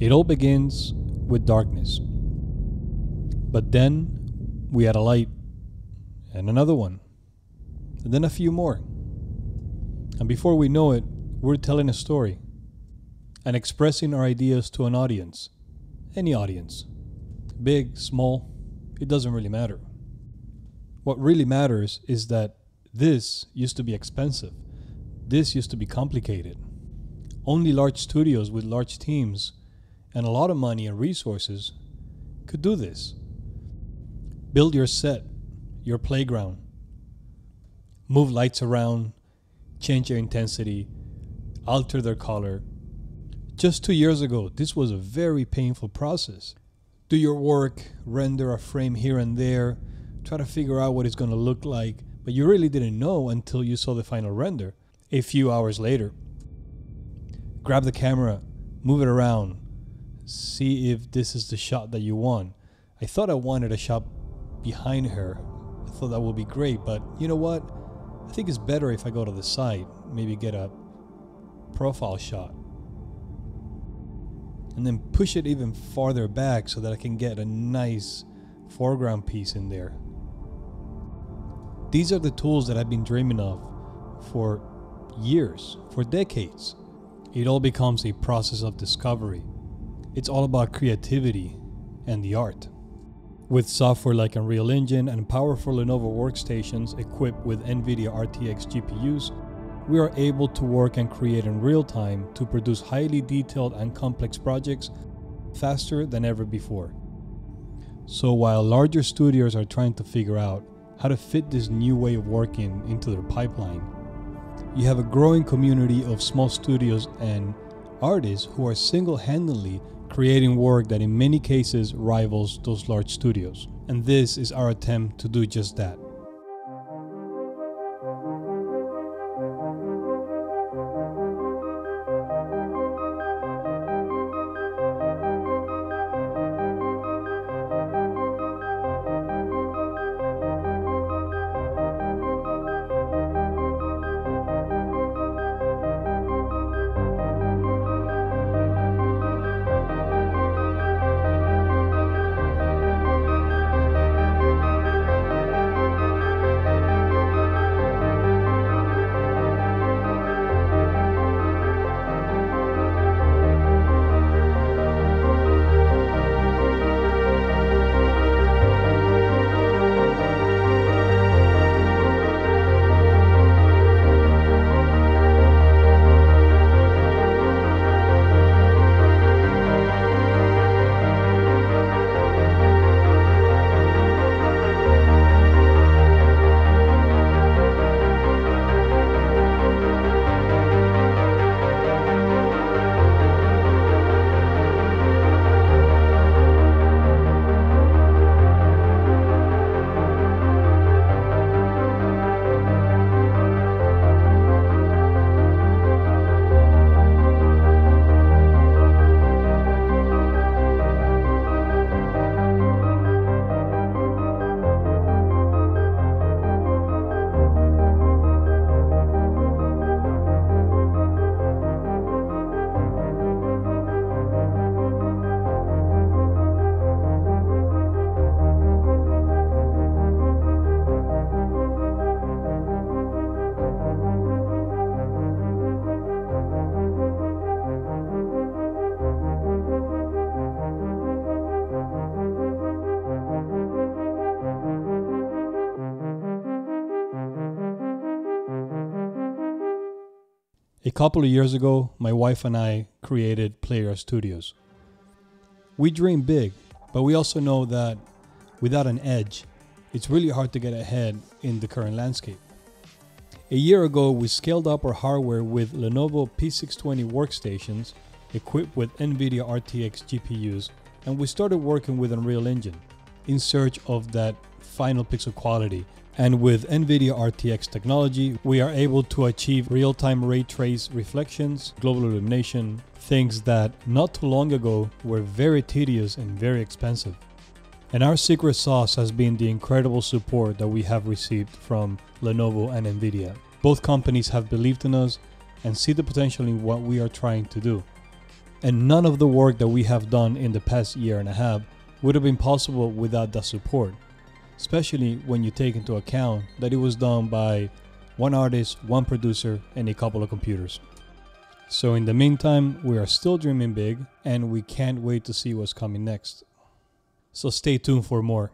It all begins with darkness. But then we had a light, and another one, and then a few more. And before we know it, we're telling a story and expressing our ideas to an audience. Any audience. Big, small, it doesn't really matter. What really matters is that this used to be expensive. This used to be complicated. Only large studios with large teams and a lot of money and resources could do this. Build your set, your playground, move lights around, change their intensity, alter their color. Just two years ago, this was a very painful process. Do your work, render a frame here and there, try to figure out what it's going to look like, but you really didn't know until you saw the final render a few hours later. Grab the camera, move it around, see if this is the shot that you want. I thought I wanted a shot behind her. I thought that would be great, but you know what? I think it's better if I go to the side, maybe get a profile shot. And then push it even farther back so that I can get a nice foreground piece in there. These are the tools that I've been dreaming of for years, for decades. It all becomes a process of discovery. It's all about creativity and the art. With software like Unreal Engine and powerful Lenovo workstations equipped with NVIDIA RTX GPUs, we are able to work and create in real time to produce highly detailed and complex projects faster than ever before. So while larger studios are trying to figure out how to fit this new way of working into their pipeline, you have a growing community of small studios and artists who are single handedly creating work that in many cases rivals those large studios. And this is our attempt to do just that. A couple of years ago, my wife and I created Playard Studios. We dream big, but we also know that without an edge, it's really hard to get ahead in the current landscape. A year ago, we scaled up our hardware with Lenovo P620 workstations equipped with NVIDIA RTX GPUs, and we started working with Unreal Engine in search of that final pixel quality and with NVIDIA RTX technology, we are able to achieve real-time ray trace reflections, global illumination, things that not too long ago were very tedious and very expensive. And our secret sauce has been the incredible support that we have received from Lenovo and NVIDIA. Both companies have believed in us and see the potential in what we are trying to do. And none of the work that we have done in the past year and a half would have been possible without that support, especially when you take into account that it was done by one artist, one producer, and a couple of computers. So, in the meantime, we are still dreaming big and we can't wait to see what's coming next. So, stay tuned for more.